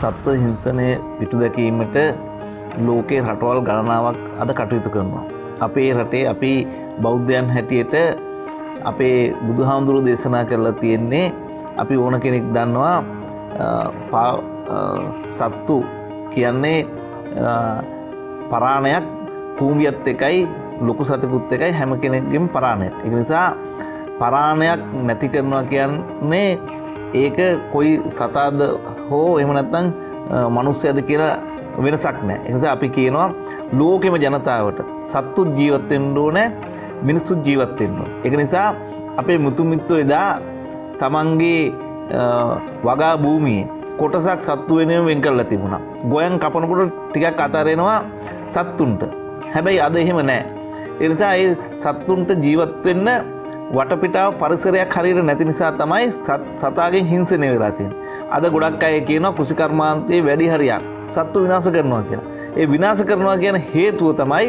සත්ව හිංසනය පිටු දැකීමට ලෝකයේ රටවල් ගණනාවක් අද කටයුතු කරනවා. අපේ රටේ අපි බෞද්ධයන් හැටියට අපේ බුදුහාමුදුරු දේශනා කරලා තියෙන්නේ අපි ඕන කෙනෙක් දන්නවා සත්තු කියන්නේ පරාණයක් කූමියත් එකයි ලොකු සතකුත් එකයි හැම කෙනෙක්ගෙම පරාණයක් එක නිසා පරාණයක් නැති කරනවා කියන්නේ ඒක කොයි සතාද හෝ එමනත්තං මනුස්්‍යයද කියලා වෙනසක් නෑ එනිසා අපි කියනවා ලෝකෙම ජනතාවට සත්තු ජීවත්තෙන්ඩෝ නෑ මිනිස්සු ජීවත්තෙන්න්න එක නිසා අපේ මුතුමිත්තු එදා තමන්ගේ වගා භූමියේ කොටසක් සත්තු වෙනම වෙන් කරලා තිබුණා. ගොයන් කපනකොට ටිකක් අතරෙනවා සත්තුන්ට. හැබැයි අද එහෙම නෑ එනිසා ඒ සත්තුන්ට ජීවත්වෙන්න වටපිටාව පරිසරයක් හරියට නැති නිසා තමයි සතාගෙන් හිංසනය වෙලා තියෙන. අද ගොඩක් අය කියනවා කෘෂිකර්මාන්තයේ වැඩි හරියක් සත්තු විනාශ කරනවා කියලා. ඒ විනාශ කරනවා කියන හේතුව තමයි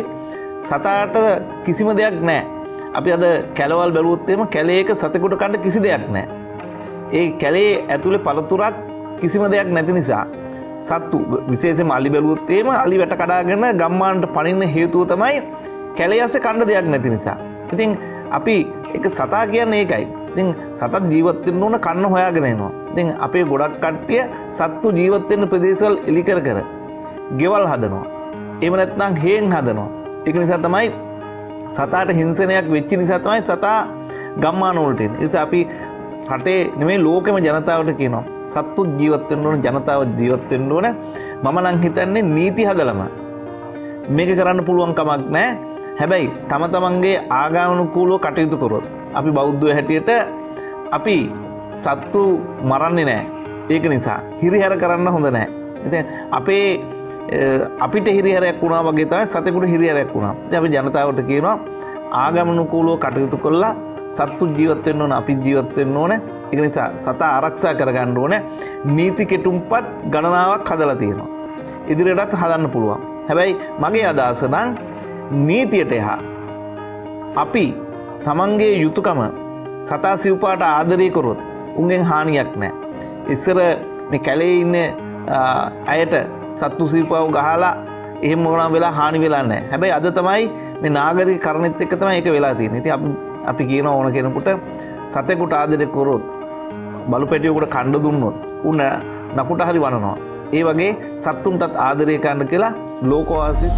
සතාට කිසිම දෙයක් නැහැ. අපි අද කැලවල් බැලුවොත් එම කැලේක සතෙකුට කන්න කිසි දෙයක් නැහැ. ඒ කැලේ ඇතුලේ පළතුරක් කිසිම දෙයක් නැති නිසා සත්තු විශේෂයෙන්ම අලි බැලුවොත් එම අලි වැට කඩාගෙන ගම්මානට පනින්න හේතුව තමයි කැලේ ඇස්සේ කන්න දෙයක් නැති නිසා. ඉතින් අපි එක සතා කියන්න ඒකයි. ඉතින් සතත් ජීවත්වෙන්න ඕන කන්න හොයාගෙනනවා ඉතින් අපේ ගොඩක් කට්ටිය සත්තු ජීවත්වෙන්න ප්‍රදේශවල් එලිකර කර ගෙවල් හදනවා. එම නැත්නම් හේන් හදනවා. එක නිසා තමයි සතාට හිංසනයක් වෙච්චි නිසා තමයි සතා ගම්මානෝලටෙන් එස අපි රටේ නෙමේ ලෝකම ජනතාවට කියනවා. සත්තු ජීවත්තෙන් ඕන ජනතාව ජීවත්තෙන් ඕන. මම නං හිතන්නේ නීති හදලම. මේක කරන්න පුළුවන් කමක් නෑ හැබැයි තම තමන්ගේ ආගාමනුකූලෝ කටයුතු කොරොත්. අපි බෞද්ධ හැටියට අපි සත්තු මරන්නේ නෑ ඒක නිසා හිරිහැර කරන්න හොඳ නෑ. එති අපේ අපිට හිරිහරයක් වුණා වගේ තමයි සතකුට හිරිහරයක් වුණා අපි ජනතාවට කියනවා ආගමනුකූලෝ කටයුතු කොල්ලා සත්තු ජීවත්වෙන්න ඕන අපි ජීවත්වෙන්න ඕන එක නිසා සතා ආරක්ෂා කරගන්න ඕන නීති කෙටුම්පත් ගණනාවක් හදලා තියෙනවා. ඉදිරියටත් හදන්න පුළුවන්. හැබැයි මගේ අදහසනං නීතියට එහා අපි තමන්ගේ යුතුකම සතා සිව්පාට ආදරය කොරොත් උන්ගෙන් හානියක් නෑ. ඉස්සර මේ කැලේ ඉන්න අයට සත්තු සිල්පාව ගහලා එහෙම මොනම් වෙලා හානි වෙලා නෑ හැබැයි අද තමයි මේ නාගරි කරනෙත් එක්ක තමයි ඒක වෙලා තියෙන්නේ. ඉතින් අපි අපි කියන ඕන කෙනෙකුට සතෙකුට ආදරය කරොත් බලු පැටියකට කණ්ඩ දුන්නොත් උන්න නකුට හරි වනනවා. ඒ වගේ සත්තුන්ටත් ආදරය කන්න කියලා ලෝකවාසිස්